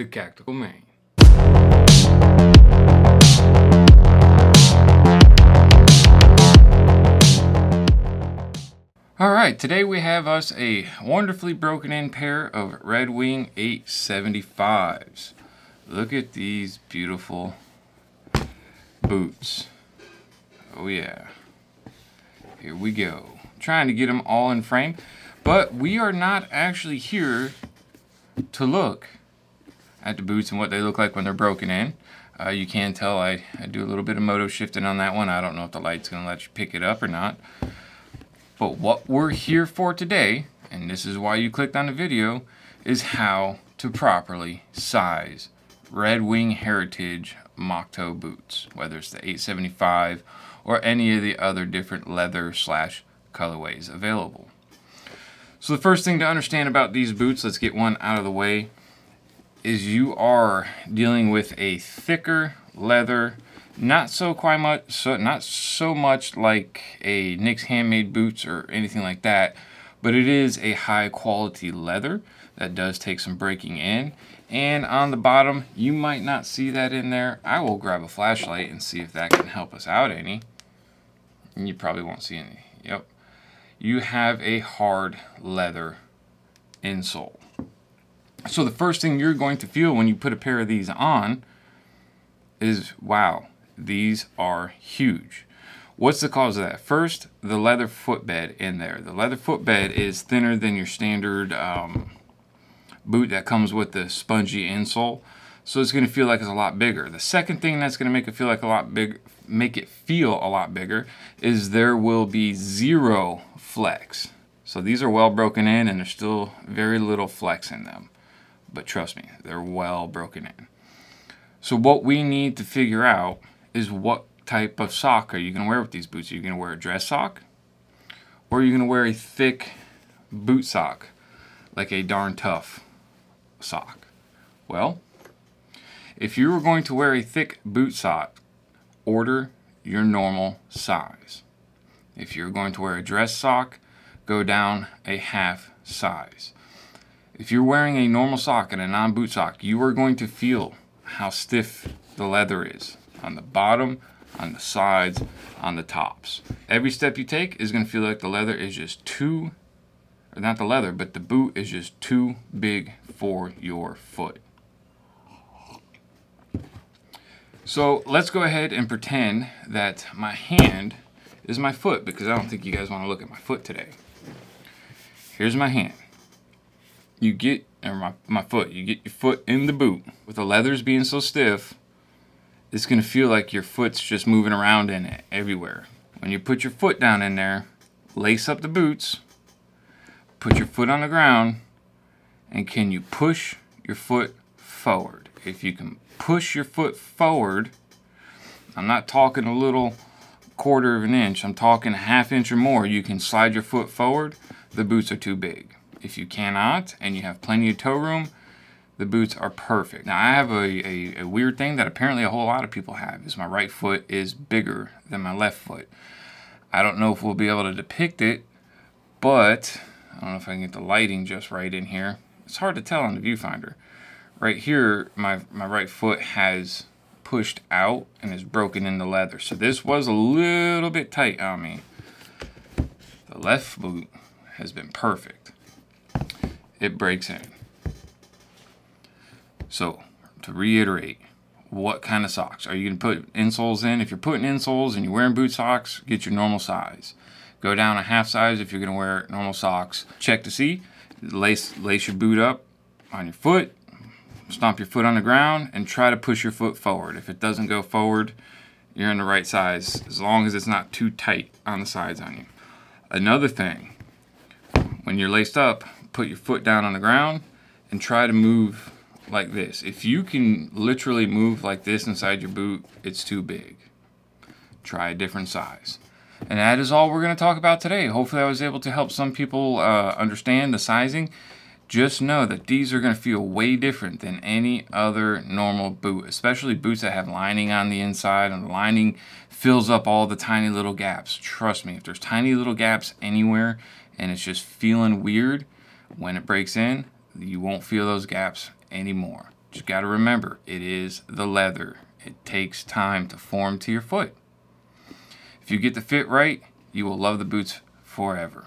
to Cactical Main. Alright, today we have us a wonderfully broken in pair of Red Wing 875s. Look at these beautiful boots. Oh yeah. Here we go. Trying to get them all in frame. But we are not actually here to look at the boots and what they look like when they're broken in. Uh, you can tell I, I do a little bit of moto shifting on that one. I don't know if the light's going to let you pick it up or not. But what we're here for today, and this is why you clicked on the video, is how to properly size Red Wing Heritage moc toe boots, whether it's the 875 or any of the other different leather slash colorways available. So the first thing to understand about these boots, let's get one out of the way, is you are dealing with a thicker leather not so quite much, so not so much like a Nick's handmade boots or anything like that, but it is a high quality leather that does take some breaking in. And on the bottom, you might not see that in there. I will grab a flashlight and see if that can help us out any. And you probably won't see any. Yep. You have a hard leather insole. So the first thing you're going to feel when you put a pair of these on is, wow, these are huge. What's the cause of that? First, the leather footbed in there. The leather footbed is thinner than your standard um, boot that comes with the spongy insole. So it's going to feel like it's a lot bigger. The second thing that's going to make it feel like a lot big, make it feel a lot bigger, is there will be zero flex. So these are well broken in and there's still very little flex in them. But trust me, they're well broken in. So what we need to figure out is what type of sock are you going to wear with these boots? Are you going to wear a dress sock? Or are you going to wear a thick boot sock, like a darn tough sock? Well, if you were going to wear a thick boot sock, order your normal size. If you're going to wear a dress sock, go down a half size. If you're wearing a normal sock and a non-boot sock, you are going to feel how stiff the leather is on the bottom, on the sides, on the tops. Every step you take is going to feel like the leather is just too, or not the leather, but the boot is just too big for your foot. So let's go ahead and pretend that my hand is my foot because I don't think you guys want to look at my foot today. Here's my hand. You get, or my, my foot, you get your foot in the boot. With the leathers being so stiff, it's to feel like your foot's just moving around in it everywhere. When you put your foot down in there, lace up the boots, put your foot on the ground, and can you push your foot forward? If you can push your foot forward, I'm not talking a little quarter of an inch, I'm talking a half inch or more, you can slide your foot forward, the boots are too big. If you cannot, and you have plenty of toe room, the boots are perfect. Now I have a, a, a, weird thing that apparently a whole lot of people have is my right foot is bigger than my left foot. I don't know if we'll be able to depict it, but I don't know if I can get the lighting just right in here. It's hard to tell on the viewfinder. Right here, my, my right foot has pushed out and is broken in the leather. So this was a little bit tight on me. The left boot has been perfect. It breaks in. So, to reiterate, what kind of socks? Are you going to put insoles in? If you're putting insoles and you're wearing boot socks, get your normal size. Go down a half size if you're going to wear normal socks. Check to see. Lace, lace your boot up on your foot. Stomp your foot on the ground and try to push your foot forward. If it doesn't go forward, you're in the right size as long as it's not too tight on the sides on you. Another thing, when you're laced up, put your foot down on the ground and try to move like this. If you can literally move like this inside your boot, it's too big. Try a different size. And that is all we're going to talk about today. Hopefully I was able to help some people uh, understand the sizing. Just know that these are going to feel way different than any other normal boot, especially boots that have lining on the inside and the lining fills up all the tiny little gaps. Trust me, if there's tiny little gaps anywhere and it's just feeling weird, when it breaks in, you won't feel those gaps anymore. Just got to remember, it is the leather. It takes time to form to your foot. If you get the fit right, you will love the boots forever.